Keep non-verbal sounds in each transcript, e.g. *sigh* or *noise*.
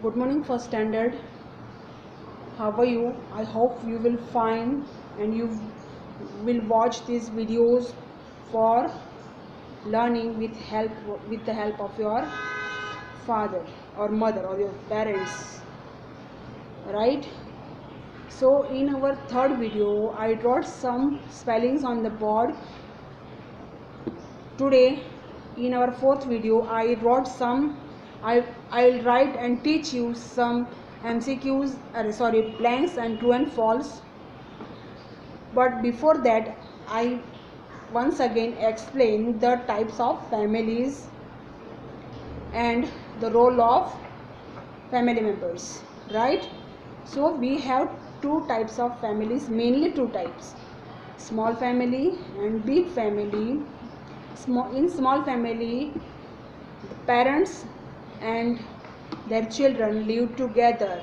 Good morning, first standard. How are you? I hope you will find and you will watch these videos for learning with help with the help of your father or mother or your parents. Right? So in our third video, I wrote some spellings on the board. Today, in our fourth video, I wrote some I I'll write and teach you some MCQs uh, sorry blanks and true and false. But before that I once again explain the types of families and the role of family members right? So we have two types of families mainly two types. Small family and big family. Small in small family parents and their children live together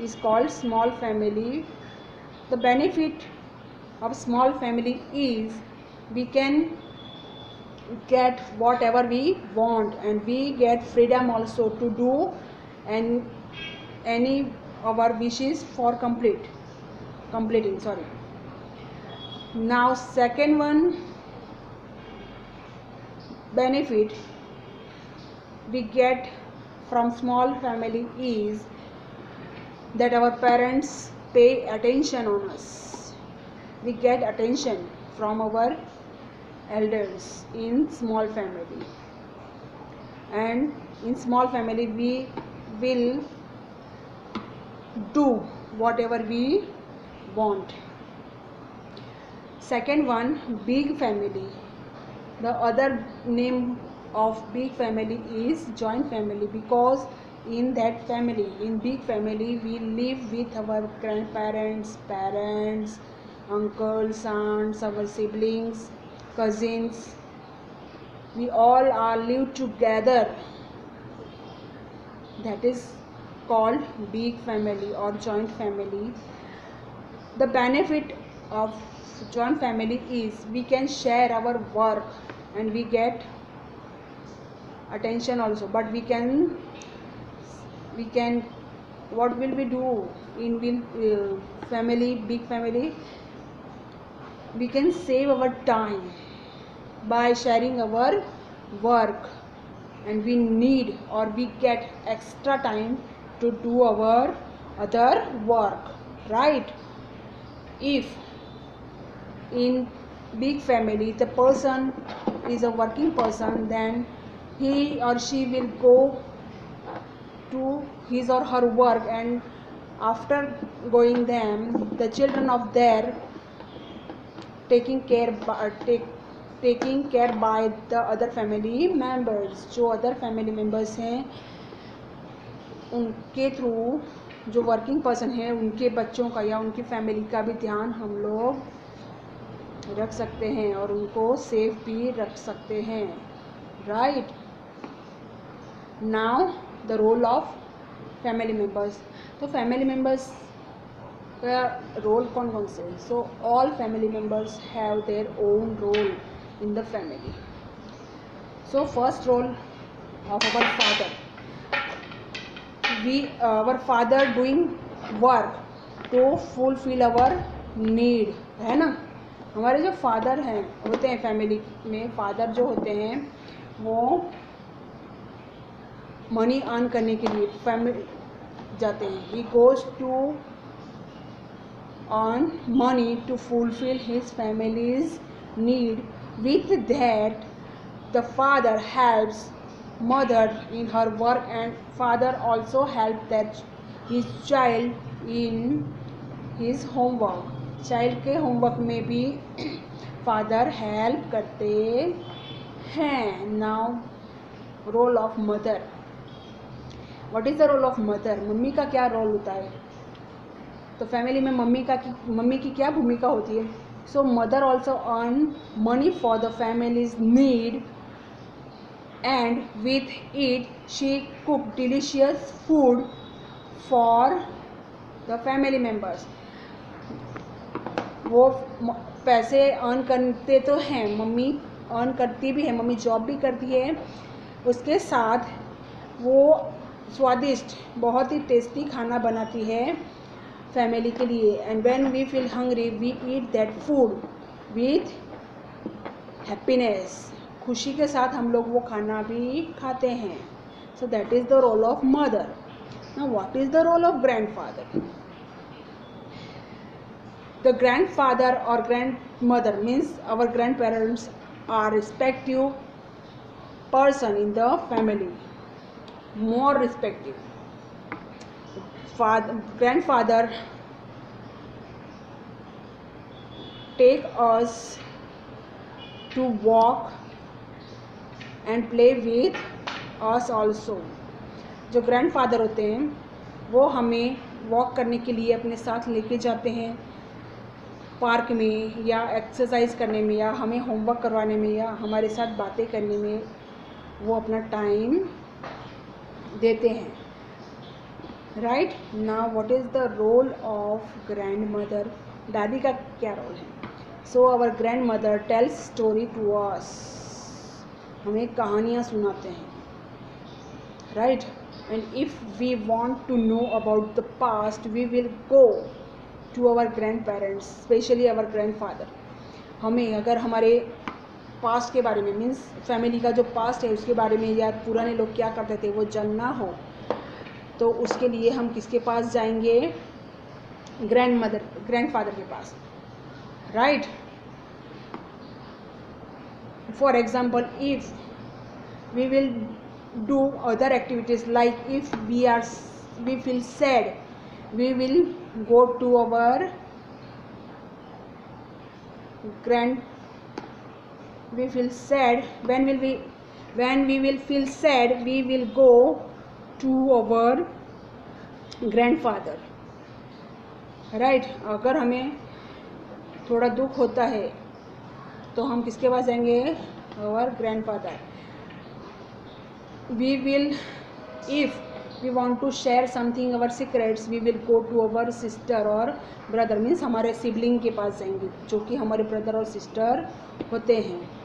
is called small family. The benefit of small family is we can get whatever we want and we get freedom also to do and any of our wishes for complete completing sorry. Now second one benefit we get from small family is that our parents pay attention on us. We get attention from our elders in small family. And in small family we will do whatever we want. Second one big family. The other name of big family is joint family because in that family in big family we live with our grandparents parents uncles aunts our siblings cousins. We all are live together. That is called big family or joint family. The benefit of joint family is we can share our work and we get attention also. But we can we can what will we do in will uh, family big family? We can save our time by sharing our work. And we need or we get extra time to do our other work right? If in big family the person is a working person then he or she will go to his or her work and after going them the children of their taking care by, take taking care by the other family members जो other family members हैं उनके through जो working person है उनके बच्चों का या उनकी फैमिली का भी ध्यान हम लोग रख सकते हैं और उनको सेफ़ भी रख सकते हैं right right? Now the role of family members. तो फैमिली मेंबर्स का रोल कौन कौन से so all family members have their own role in the family so first role of our father we our father doing work to fulfil our need है ना? हमारे जो father हैं, होते हैं फैमिली में फादर जो होते हैं, वो मनी अर्न करने के लिए फैमिली जाते हैं। He goes to earn money to fulfil his families need with that the father helps mother in her work and father also help that his child in his homework child के homework में भी *clears throat* father help करते हैं। Now role of mother what is the role of mother mummy का क्या role होता है? तो फैमिली में मम्मी का की मम्मी की क्या भूमिका होती है? So mother also earn money for the families need and with it she cook delicious food for the family members वो पैसे अर्न करते तो हैं, मम्मी अर्न करती भी है, मम्मी जॉब भी करती है, उसके साथ वो स्वादिष्ट, बहुत ही टेस्टी खाना बनाती है फैमिली के लिए। And when we feel hungry we eat that food with happiness खुशी के साथ हम लोग वो खाना भी खाते हैं। So that is the role of mother ना what is the role of grandfather the grandfather or grandmother means our grandparents are respective person in the family. More respective. Father grandfather take us to walk and play with us also. जो grandfather होते हैं, वो हमें walk करने के लिए अपने साथ लेके जाते हैं पार्क में या एक्सरसाइज करने में या हमें होमवर्क करवाने में या हमारे साथ बातें करने में वो अपना टाइम देते हैं। राइट ना what is the role of grandmother दादी का क्या रोल है? So our grandmother tells story to us हमें कहानियाँ सुनाते हैं। Right and if we want to know about the past we will go to our grandparents specially our grandfather हमें, अगर हमारे पास्ट के बारे में मीन्स फैमिली का जो पास्ट है, उसके बारे में या पुराने लोग क्या करते थे, वो जानना हो। तो उसके लिए हम किसके पास जाएँगे? ग्रैंड मदर ग्रैंड फादर के पास। Right for example if we will do other activities like if we are we feel sad we will go to our grand we feel sad, when will we, when we will feel sad, we will go to our grandfather. Right right? अगर हमें थोड़ा दुख होता है तो हम किसके पास जाएँगे? Our grandfather we will if we want to share something our secrets we will go to our sister और ब्रदर मीन्स हमारे सिबलिंग के पास जाएँगे, जो कि हमारे ब्रदर और सिस्टर होते हैं।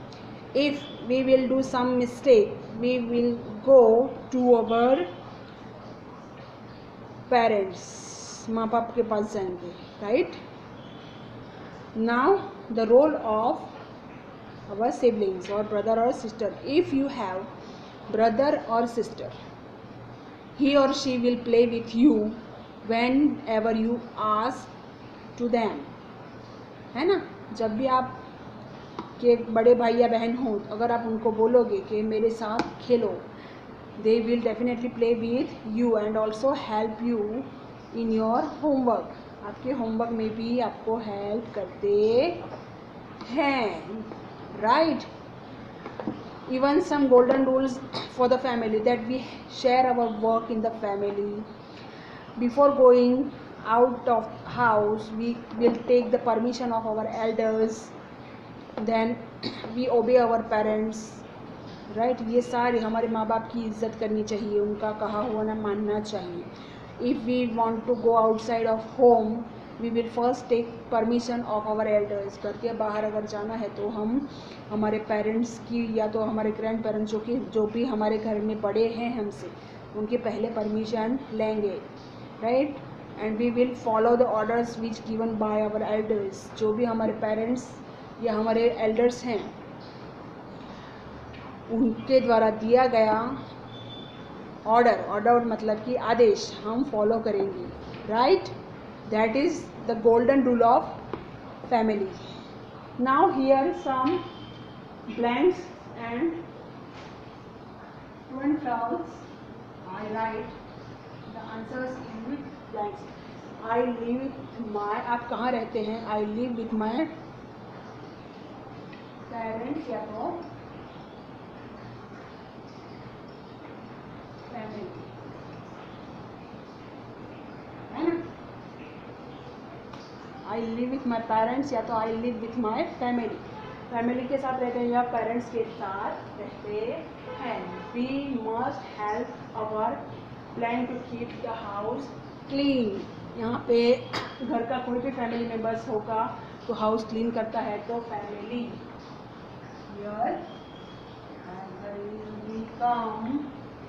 if we will do some mistake we will go to our parents माँ बाप के पास जाएंगे right now the role of our siblings or brother or sister if you have brother or sister he or she will play with you whenever you ask to them है ना जब भी आप कि बड़े भाई या बहन हों तो अगर आप उनको बोलोगे कि मेरे साथ खेलो they will definitely play with you and also help you in your homework आपके होमवर्क में भी आपको हेल्प करते हैं right even some golden rules for the family that we share our work in the family before going out of house we will take the permission of our elders then we obey our parents right ये सारे हमारे माँ बाप की इज़्ज़त करनी चाहिए, उनका कहा हुआ ना मानना चाहिए। If we want to go outside of home we will first take permission of our elders घर के बाहर अगर जाना है तो हम हमारे पेरेंट्स की या तो हमारे ग्रैंड पेरेंट्स जो कि, जो भी हमारे घर में बड़े हैं हमसे, उनके पहले परमिशन लेंगे right and we will follow the orders which given by our elders जो भी हमारे पेरेंट्स या हमारे एल्डर्स हैं, उनके द्वारा दिया गया ऑर्डर ऑर्डर मतलब कि आदेश हम फॉलो करेंगे right that is the golden rule of family now here some blanks and two and I I live with my आप कहाँ रहते हैं? I live with my parents या तो I live with my parents या तो I live with my family family के साथ रहते हैं या पेरेंट्स के साथ रहते हैं. We must help our plan to keep the house clean यहाँ पे घर का कोई भी फैमिली मेंबर्स होगा तो हाउस क्लीन करता है तो family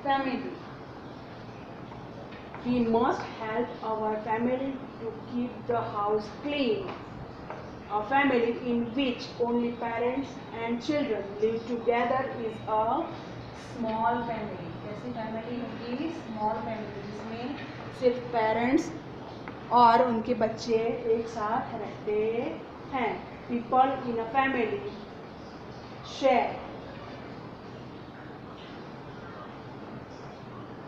family we must help our family to keep the house clean. A family in which only parents and children live together is a small family. कैसी फैमिली होगी small family जिसमें सिर्फ़ parents और उनके बच्चे एक साथ रहते हैं people in a family share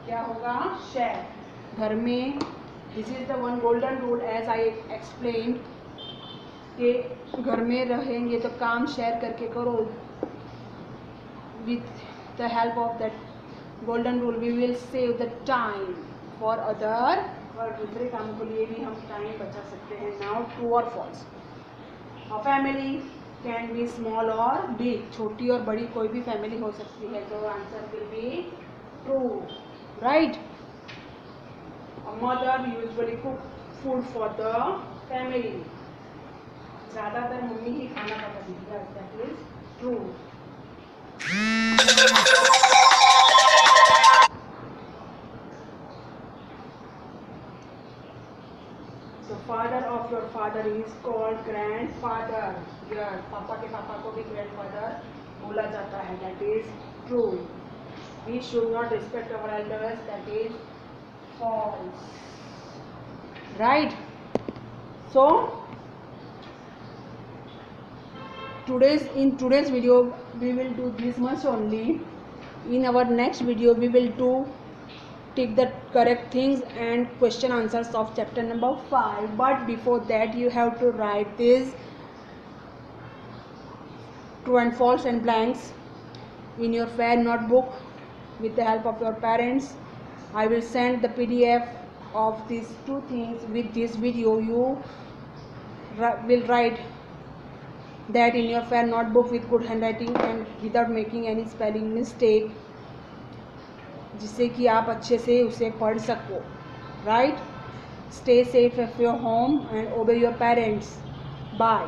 क्या होगा? शेयर घर में this is the one golden rule as I explain कि घर में रहेंगे तो काम शेयर करके करो. With the help of that golden rule we will save the time for other और दूसरे कामों के लिए भी हम टाइम बचा सकते हैं. नाउ ट्रू और false family can be small और बिग छोटी और बड़ी कोई भी फैमिली हो सकती है तो answer will be true right mother usually cook food for the family ज़्यादातर मम्मी ही खाना पसंद है is true The father of your father is called grandfather. पापा के पापा को भी ग्रैंडफादर बोला जाता है that is true we should not respect our elders that is false right so today's in today's video we will do this much only in our next video we will do take the correct things and question answers of chapter number five but before that you have to write this true and false and blanks in your fair notebook with the help of your parents I will send the PDF of these two things with this video you will write that in your fair notebook with good handwriting and without making any spelling mistake जिससे कि आप अच्छे से उसे पढ़ सको right stay safe at your home and obey your parents bye